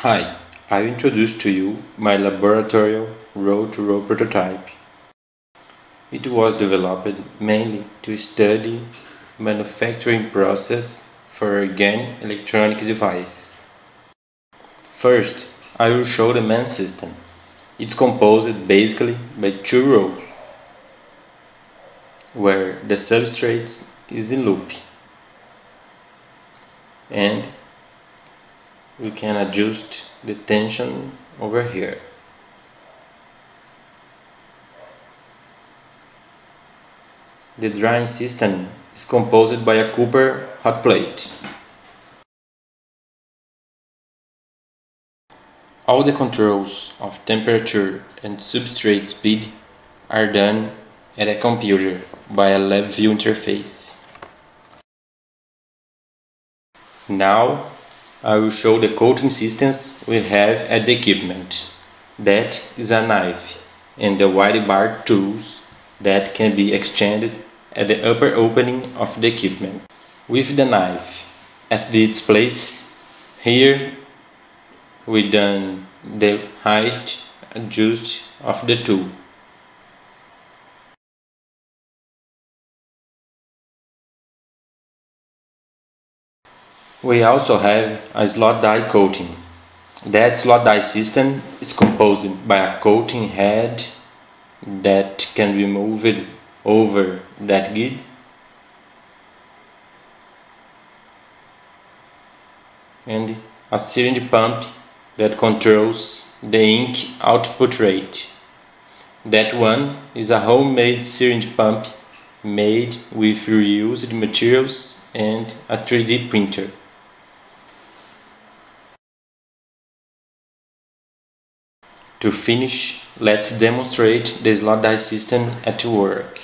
Hi, I introduce to you my laboratorial roll-to-roll prototype. It was developed mainly to study manufacturing process for organic electronic device. First, I will show the main system. It's composed basically by two rolls, where the substrate is in loop and we can adjust the tension over here. The drying system is composed by a copper hot plate. All the controls of temperature and substrate speed are done at a computer by a LabVIEW interface. Now I will show the coating systems we have at the equipment. That is a knife and the wide bar tools that can be extended at the upper opening of the equipment. With the knife at its place, here we done the height adjust of the tool. We also have a slot die coating. That slot die system is composed by a coating head that can be moved over that grid and a syringe pump that controls the ink output rate. That one is a homemade syringe pump made with reused materials and a 3D printer. To finish, let's demonstrate the slot die system at work.